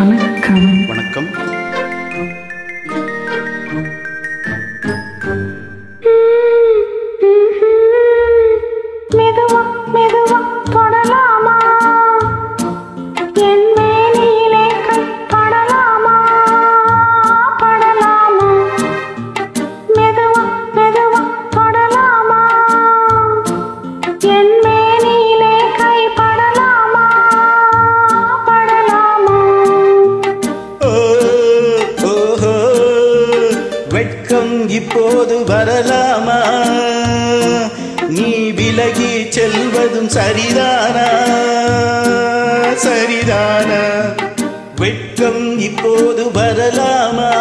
wanna come வெட்கம் இப்போது வரலாமா? நீ விலகி செல்வதும் சரிதானா? சரிதானா? வெட்கம் இப்போது வரலாமா?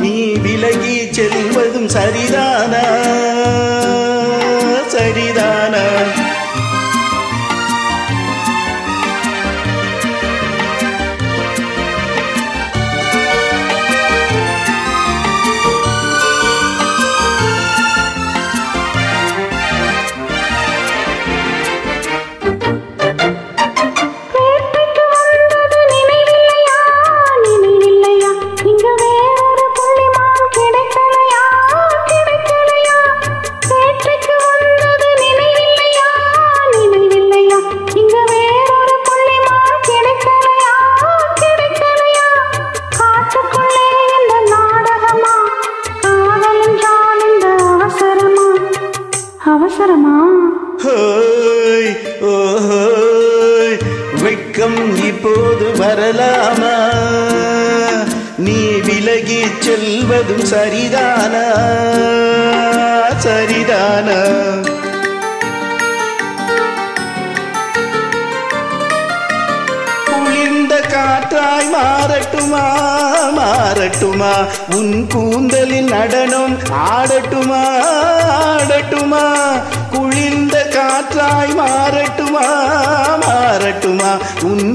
நீ விலகி செல்வதும் சரிதான் அவசரமா? வெக்கம் இப்போது வரலாமா? நீ விலகி செல்வதும் சரிதானா? சரிதானா? குளிர்ந்த காற்றாய் மாறட்டுமா? மாறட்டுமா? உன் கூந்தலின் நடனம் ஆடட்டுமா?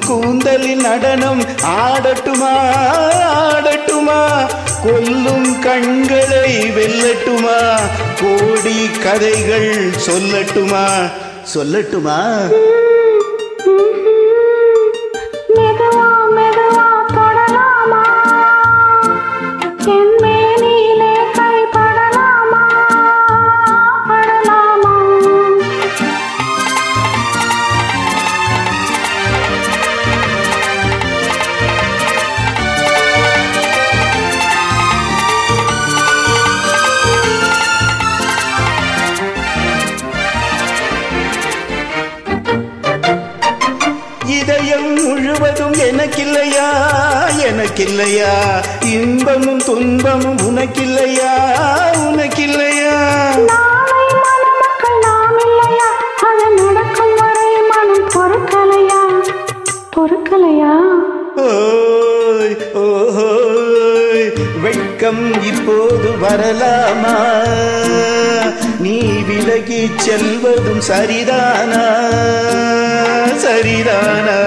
கூந்தலின் நடனம் ஆடட்டுமா? ஆடட்டுமா? கொல்லும் கண்களை வெல்லட்டுமா? கோடி கதைகள் சொல்லட்டுமா? சொல்லட்டுமா? இதயம் முழுவதும் எனக்கில்லையா? எனக்கில்லையா? இன்பமும் துன்பமும் உனக்கில்லையா? உனக்கில்லையா? வெட்கம் இப்போது வரலாமா? நீ விலகி செல்வதும் சரிதானா? சரிதானா